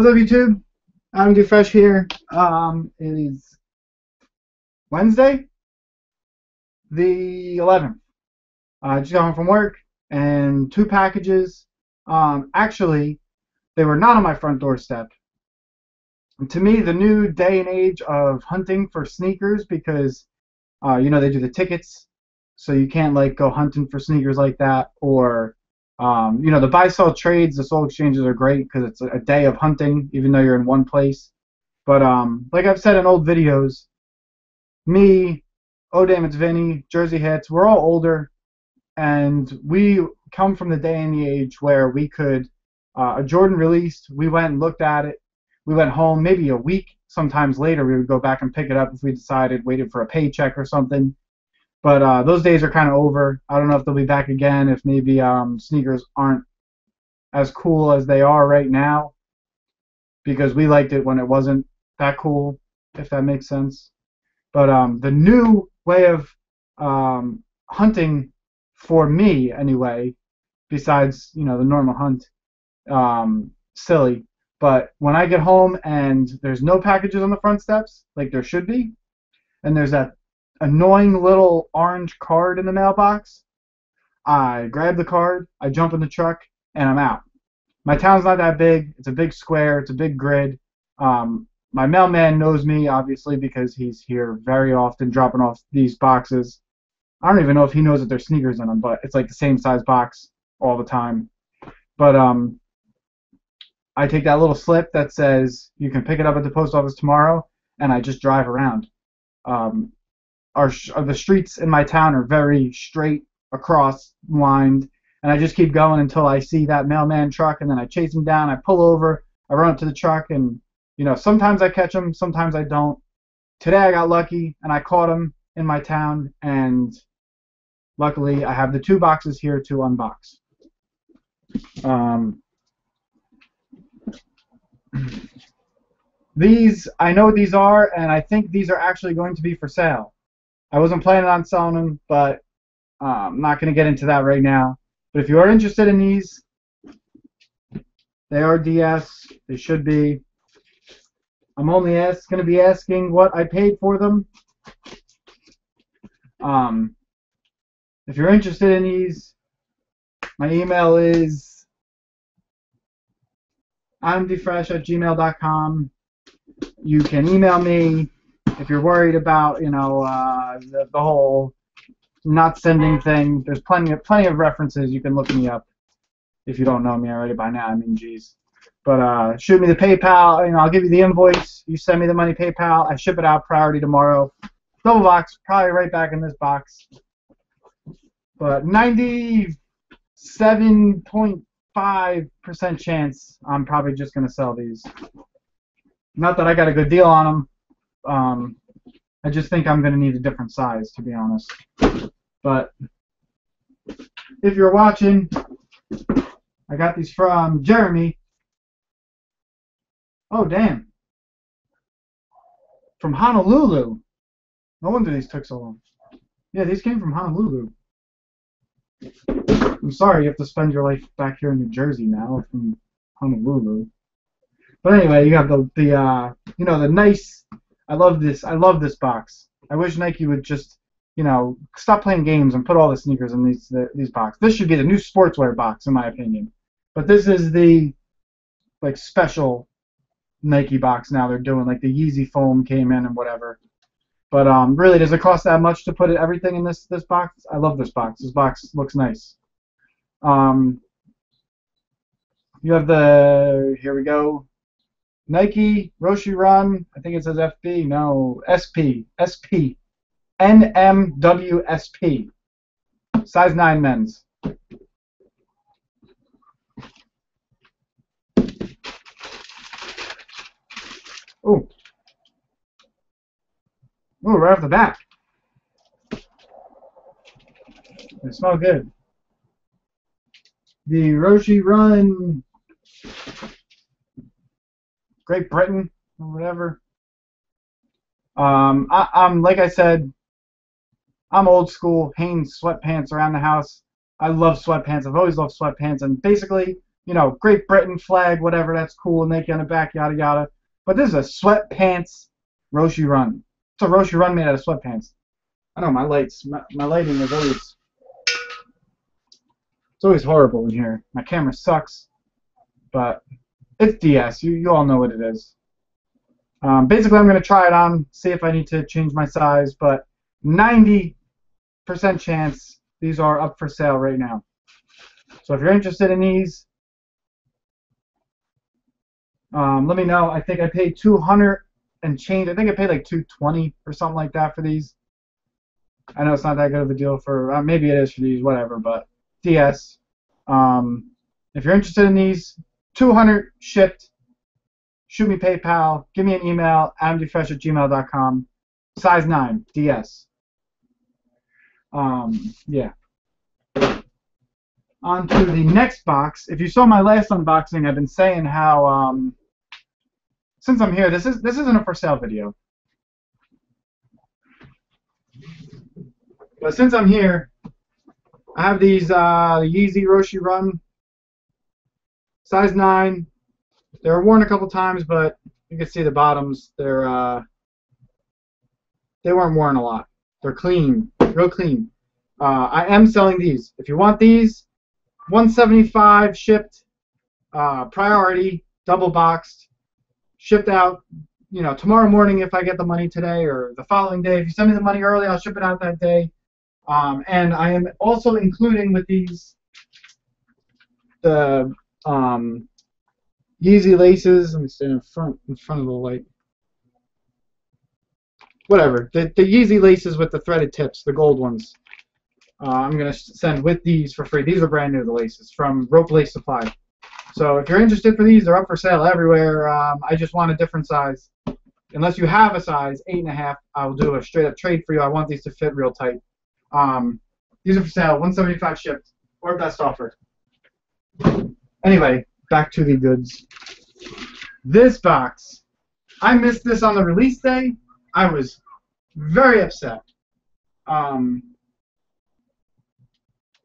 What's up, YouTube? Adam DeFresh here. Um, it is Wednesday, the 11th. I uh, just got home from work, and two packages. Um, actually, they were not on my front doorstep. To me, the new day and age of hunting for sneakers, because uh, you know they do the tickets, so you can't like go hunting for sneakers like that, or um, you know, the buy sell trades, the soul exchanges are great because it's a day of hunting, even though you're in one place. But um, like I've said in old videos, me, oh damn, it's Vinny, JerzyHitz, we're all older, and we come from the day and the age where we could. Uh, a Jordan released, we went and looked at it. We went home maybe a week. Sometimes later, we would go back and pick it up if we decided waited for a paycheck or something. But uh, those days are kind of over. I don't know if they'll be back again. If maybe um, sneakers aren't as cool as they are right now, because we liked it when it wasn't that cool, if that makes sense. But um, the new way of um, hunting for me, anyway, besides you know the normal hunt, um, silly. But when I get home and there's no packages on the front steps, like there should be, and there's that annoying little orange card in the mailbox. I grab the card, I jump in the truck, and I'm out. My town's not that big. It's a big square. It's a big grid. Um, my mailman knows me, obviously, because he's here very often dropping off these boxes. I don't even know if he knows that there's sneakers in them, but it's like the same size box all the time. But um, I take that little slip that says you can pick it up at the post office tomorrow, and I just drive around. Um, our the streets in my town are very straight across lined, and I just keep going until I see that mailman truck, and then I chase him down. I pull over, I run up to the truck, and you know sometimes I catch him, sometimes I don't. Today I got lucky and I caught him in my town, and luckily I have the two boxes here to unbox. Um, these I know what these are, and I think these are actually going to be for sale. I wasn't planning on selling them, but uh, I'm not going to get into that right now. But if you are interested in these, they are DS. They should be. I'm only going to be asking what I paid for them. Um, if you're interested in these, my email is imdfresh at gmail.com. You can email me if you're worried about you know uh, the, the whole not sending thing, there's plenty of plenty of references. You can look me up if you don't know me already by now. I mean, geez. But uh, shoot me the PayPal. Know, I'll give you the invoice. You send me the money PayPal. I ship it out priority tomorrow. Double box, probably right back in this box. But 97.5% chance I'm probably just gonna sell these. Not that I got a good deal on them, um, I just think I'm going to need a different size, to be honest. But if you're watching, I got these from Jeremy. Oh, damn. From Honolulu. No wonder these took so long. Yeah, these came from Honolulu. I'm sorry you have to spend your life back here in New Jersey now from Honolulu. But anyway, you have the the uh, you know the nice I love this. I love this box. I wish Nike would just, you know, stop playing games and put all the sneakers in these the, these boxes. This should be the new sportswear box, in my opinion. But this is the like special Nike box now they're doing. Like the Yeezy foam came in and whatever. But um, really, does it cost that much to put everything in this this box? I love this box. This box looks nice. Um, you have the here we go Nike, Roshe Run, I think it says FB, no, SP, SP, NMWSP, size 9 men's. Ooh. Ooh, right off the bat. They smell good. The Roshe Run Great Britain or whatever. Um, I, I'm like I said, I'm old school. Hanes sweatpants around the house. I love sweatpants. I've always loved sweatpants, and basically, you know, Great Britain flag, whatever, that's cool, Nike on the back, yada yada. But this is a sweatpants Roshe Run. It's a Roshe Run made out of sweatpants. I know my lights, my, my lighting is always, it's always horrible in here. My camera sucks, but it's DS. You you all know what it is. Um, basically, I'm going to try it on, see if I need to change my size, but 90% chance these are up for sale right now. So if you're interested in these, um, let me know. I think I paid 200 and change. I think I paid like 220 or something like that for these. I know it's not that good of a deal for, uh, maybe it is for these, whatever, but DS. Um, if you're interested in these, 200 shipped. Shoot me PayPal. Give me an email, adamdefresh at gmail.com. Size 9, DS. Um, yeah. On to the next box. If you saw my last unboxing, I've been saying how um, since I'm here, this is this isn't a for sale video. But since I'm here, I have these uh, Yeezy Roshe Run size 9. They were worn a couple times, but you can see the bottoms. They're uh, they weren't worn a lot. They're clean, real clean. Uh, I am selling these. If you want these, 175 shipped, uh, priority, double boxed, shipped out. You know, tomorrow morning if I get the money today, or the following day. If you send me the money early, I'll ship it out that day. Um, and I am also including with these the um, Yeezy laces. Let me stand in front in front of the light. Whatever. The the Yeezy laces with the threaded tips, the gold ones. Uh, I'm gonna send with these for free. These are brand new, the laces from Rope Lace Supply. So if you're interested for these, they're up for sale everywhere. Um, I just want a different size. Unless you have a size eight and a half, I will do a straight up trade for you. I want these to fit real tight. Um, these are for sale, 175 shipped or best offer. Anyway, back to the goods. This box, I missed this on the release day. I was very upset. Um,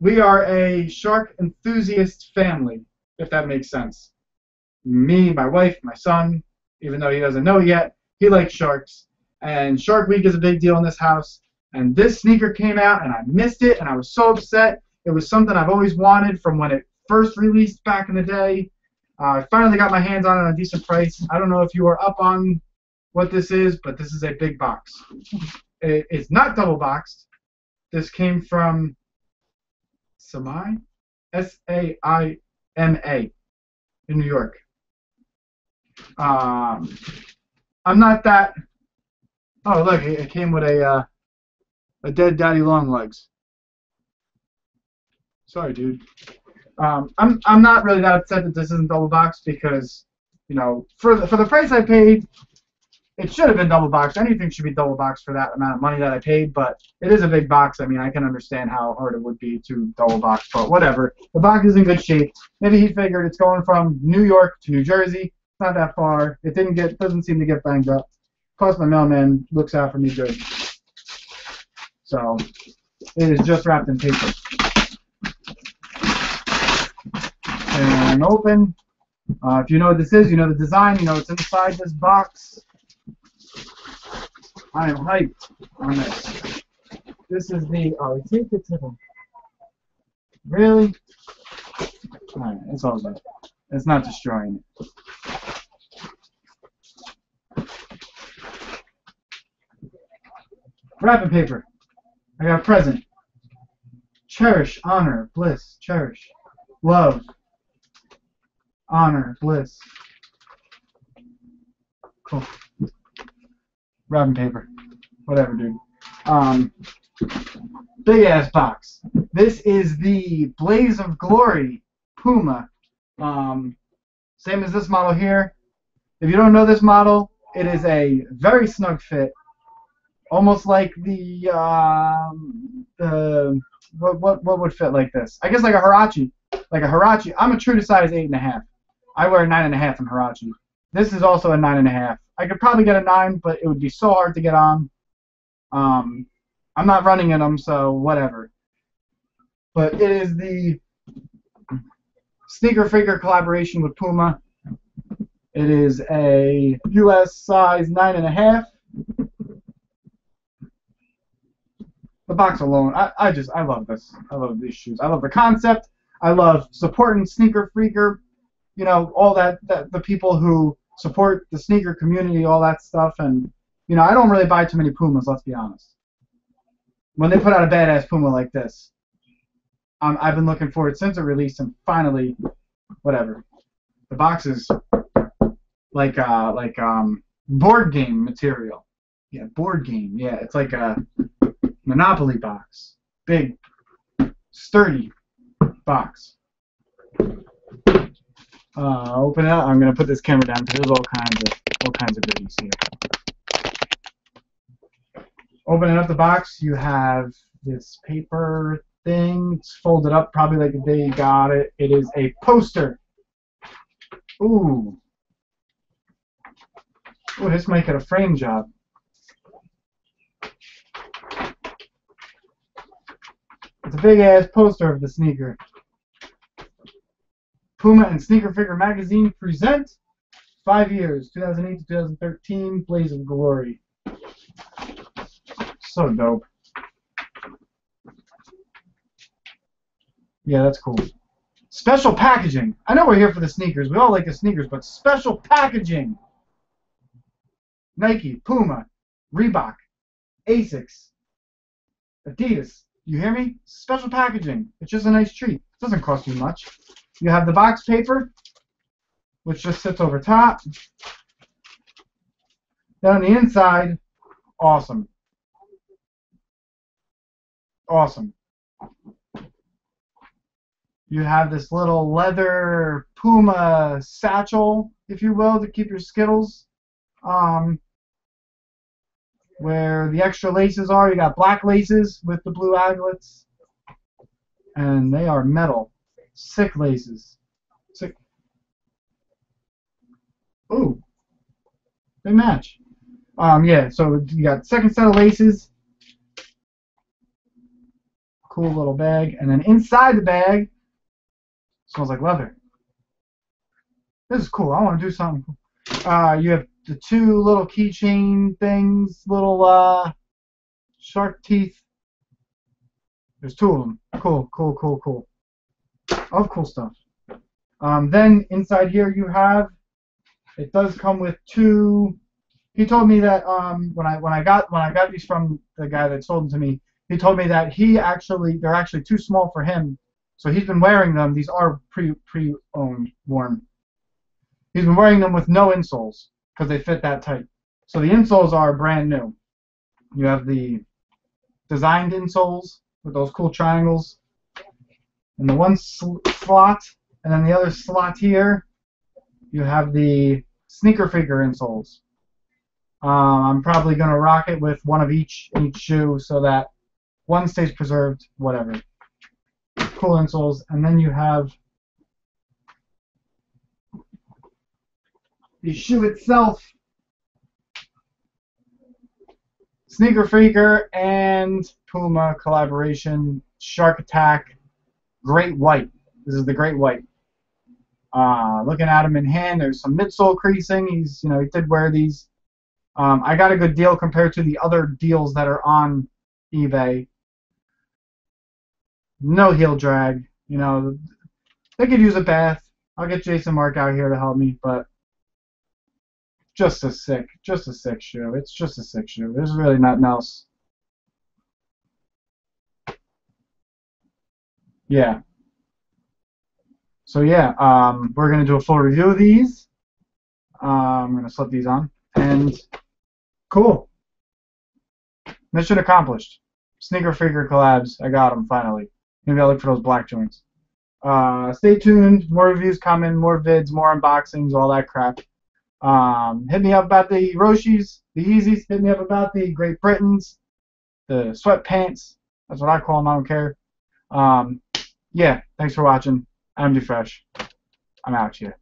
we are a shark enthusiast family, if that makes sense. Me, my wife, my son, even though he doesn't know yet, he likes sharks. And Shark Week is a big deal in this house. And this sneaker came out, and I missed it, and I was so upset. It was something I've always wanted from when it first released back in the day. I finally got my hands on it at a decent price. I don't know if you are up on what this is, but this is a big box. It, it's not double boxed. This came from Samai, S-A-I-M-A, in New York. Um, I'm not that. Oh, look, it, it came with a uh, a dead daddy long legs. Sorry, dude. Um, I'm I'm not really that upset that this isn't double boxed because, you know, for the, for the price I paid, it should have been double boxed. Anything should be double boxed for that amount of money that I paid, but it is a big box. I mean, I can understand how hard it would be to double box, but whatever. The box is in good shape. Maybe he figured it's going from New York to New Jersey. It's not that far. It didn't get doesn't seem to get banged up. Plus, my mailman looks out for me good. So it is just wrapped in paper. And open. Uh, if you know what this is, you know the design, you know it's inside this box. I am hyped on this. This is the, oh, them. Really? Alright, it's all good. It's not destroying it. Wrapping paper. I got a present. Cherish, honor, bliss, cherish. Love, honor, bliss. Cool. Wrapping paper. Whatever, dude. Um, big ass box. This is the Blaze of Glory Puma. Um, same as this model here. If you don't know this model, it is a very snug fit, almost like the um, the what, what what would fit like this? I guess like a Huarache, like a Huarache. I'm a true to size eight and a half. I wear a nine and a half in Huarache. This is also a nine and a half. I could probably get a nine, but it would be so hard to get on. Um, I'm not running in them, so whatever. But it is the Sneaker Freaker collaboration with Puma. It is a US size nine and a half. The box alone, I, I just I love this. I love these shoes. I love the concept. I love supporting sneaker freaker. You know all that, that the people who support the sneaker community, all that stuff, and you know I don't really buy too many Pumas. Let's be honest. When they put out a badass Puma like this, um, I've been looking for it since it released, and finally, whatever. The box is like uh like um board game material. Yeah, board game. Yeah, it's like a Monopoly box. Big, sturdy box. Uh, open it up. I'm gonna put this camera down because there's all kinds of all kinds of goodies here. Opening up the box, you have this paper thing. It's folded up, probably like they got it. It is a poster. Ooh. Ooh, this might get a frame job. It's a big ass poster of the sneaker. Puma and Sneaker Freaker Magazine present five years, 2008 to 2013, Blaze of Glory. So dope. Yeah, that's cool. Special packaging. I know we're here for the sneakers. We all like the sneakers, but special packaging. Nike, Puma, Reebok, Asics, Adidas. You hear me? Special packaging. It's just a nice treat. It doesn't cost you much. You have the box paper, which just sits over top. Then on the inside, awesome. Awesome. You have this little leather Puma satchel, if you will, to keep your Skittles. Um, where the extra laces are, you got black laces with the blue aglets. And they are metal. Sick laces. Sick. Ooh. They match. Um, yeah, so you got second set of laces. Cool little bag. And then inside the bag, smells like leather. This is cool. I want to do something. Uh, you have the two little keychain things, little uh, shark teeth. There's two of them. Cool, cool, cool, cool of cool stuff. Um, then inside here you have, it does come with two. He told me that um, when I when I got when I got these from the guy that sold them to me, he told me that he actually they're actually too small for him, so he's been wearing them. These are pre pre owned worn. He's been wearing them with no insoles because they fit that tight. So the insoles are brand new. You have the designed insoles with those cool triangles and the one sl slot, and then the other slot here, you have the Sneaker Freaker insoles. Um, I'm probably going to rock it with one of each each shoe so that one stays preserved, whatever. Cool insoles, and then you have the shoe itself. Sneaker Freaker and Puma collaboration, Shark Attack Great White. This is the Great White. Uh, looking at him in hand, there's some midsole creasing. He's, you know, he did wear these. Um, I got a good deal compared to the other deals that are on eBay. No heel drag. You know, they could use a bath. I'll get Jason Markk out here to help me, but just a sick, just a sick shoe. It's just a sick shoe. There's really nothing else. Yeah. So yeah, um, we're gonna do a full review of these. Uh, I'm gonna slip these on, and cool. Mission accomplished. Sneaker Freaker collabs. I got them finally. Maybe I'll look for those black joints. Uh, stay tuned. More reviews coming. More vids. More unboxings. All that crap. Um, hit me up about the Roshes, the Yeezys. Hit me up about the Great Britons, the sweatpants. That's what I call them. I don't care. Um, yeah, thanks for watching. I'm DeFresh. I'm out here.